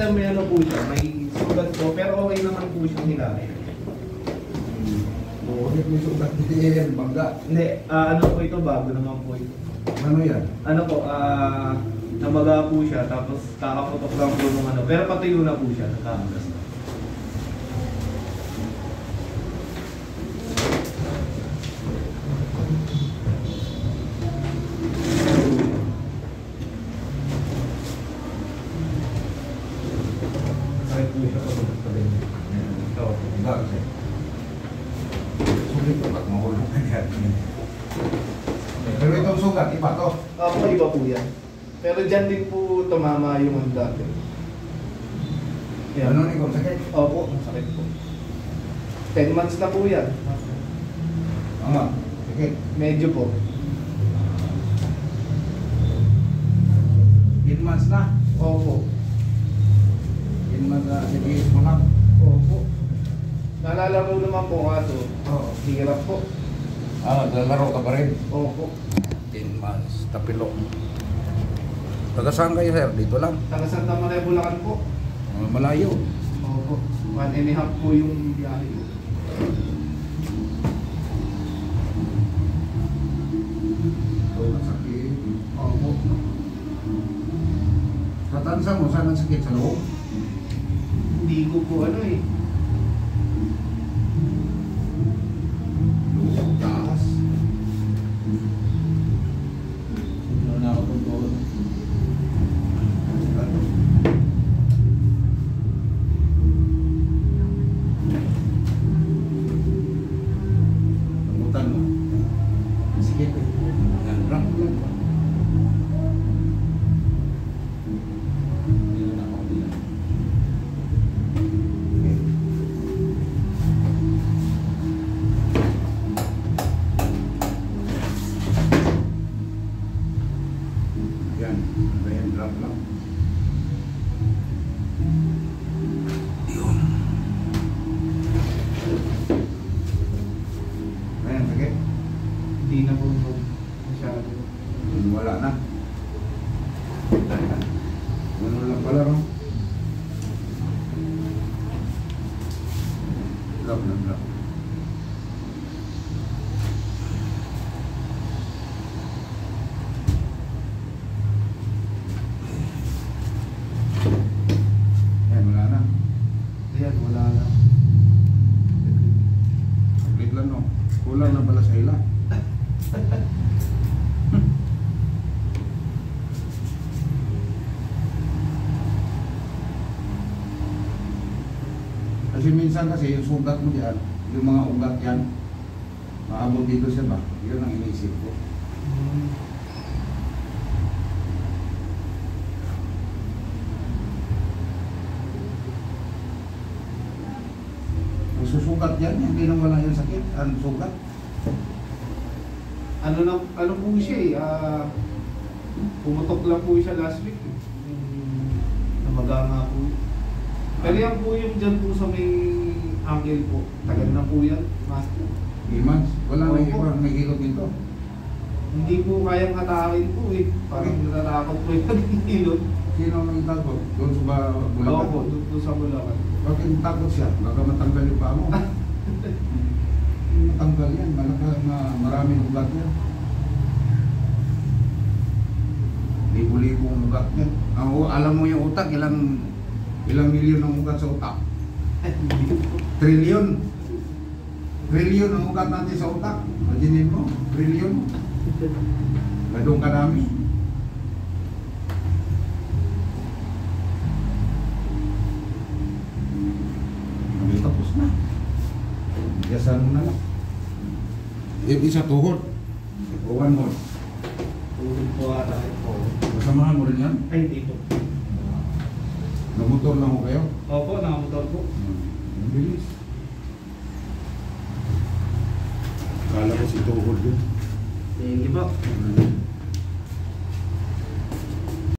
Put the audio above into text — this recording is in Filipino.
Sir, may ano po siya, may sugat po, pero okay naman po siyang hilahin. Bakit may sugat din? Bangga. Hindi, ah, ano po ito, bago naman po ito. Ano yan? Ano po, ah, namaga po siya, tapos kakaputok lang po ng ano, pero patuyo na po siya, nakakagas na. Pero itong sugat, iba to. Opo, iba po yan. Pero dyan din po tumama yung dati. Ano ni kung sakit? Opo, masakit po. 10 months na po yan. Ama, sakit. Medyo po. 10 months na. Opo. 10 months na, nag-iis mo lang. Opo. Naalala ko naman po kaso, Oo. hirap po. Ah, naglalaro ka pa rin? Opo. 10 months, tapilok. Taga saan kayo sir? Dito lang. Taga Santa Maria, Bulacan po. Ah, malayo. Opo. One and a half po yung biyahe ko. Katansa mo, saan ang sakit sa loob? Hindi ko po ano eh. Hindi na po masyado. Wala na. Ganun lang pala, no? Drop lang, drop. Ayan, wala na. Ayan, wala na. Saglit lang, no? Kulang na pala sa ila. Kasi minsan kasi yung sugat mo dyan, yung mga ugat yan, maabot dito siya ba? Yun ang iniisip ko. Hmm. Susugat yan, hindi nang wala yung sakit. Ang sugat. Ano na, ano po siya eh, ah, pumutok lang po siya last week. eh. Yung Namaga nga po. Pero yan po yung dyan po sa may angle po. Tagal na po yan, master. Imans, wala Opo. iba may hilot dito. Hindi po kayang atakin po eh. Parang natatakot po yung hilot. Sino nang takot? Doon sa ba- Oo Bulacan? po, doon po sa Bulacan. Bakit takot siya? Baka matanggal yung paa mo. Matanggal yan, malaka na maraming ugat yan. Libo-libong ugat yan. Ang, alam mo yung utak, ilang ilang milyon ang ugat sa utak? Trillion. Trillion ang ugat natin sa utak. Imaginin mo, trillion. Gadong kadami. Hindi tapos na. Biyasan mo na lang. Yung isa tuhod. Ipuwan mo. Tulog po ata. Masamahan mo rin yan. Ay, po. Namotor lang ko kayo. Opo, nakamotor po. Hmm. Ang bilis. Kala ko si tuhod yun. You po. Hmm.